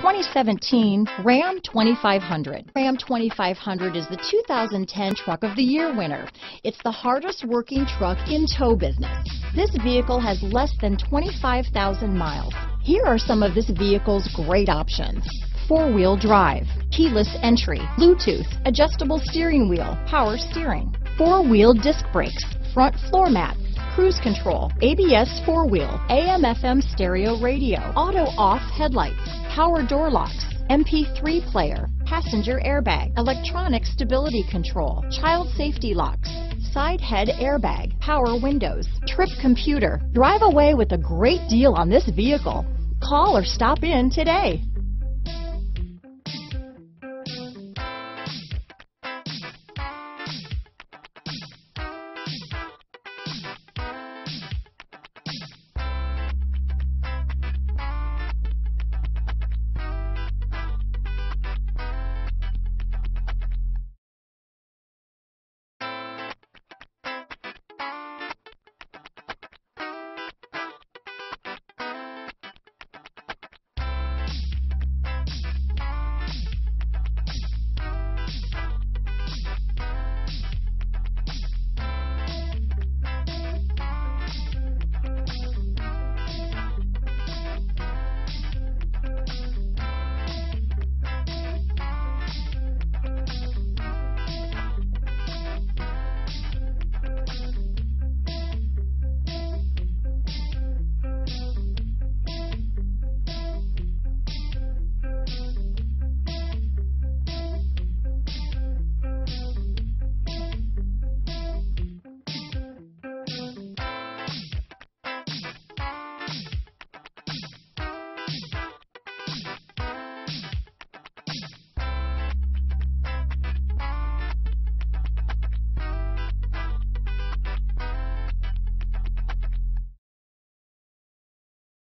2017 Ram 2500. Ram 2500 is the 2010 Truck of the Year winner. It's the hardest working truck in tow business. This vehicle has less than 25,000 miles. Here are some of this vehicle's great options. Four-wheel drive, keyless entry, Bluetooth, adjustable steering wheel, power steering, four-wheel disc brakes, front floor mats, cruise control, ABS four-wheel, AM FM stereo radio, auto off headlights, power door locks, MP3 player, passenger airbag, electronic stability control, child safety locks, side head airbag, power windows, trip computer. Drive away with a great deal on this vehicle. Call or stop in today.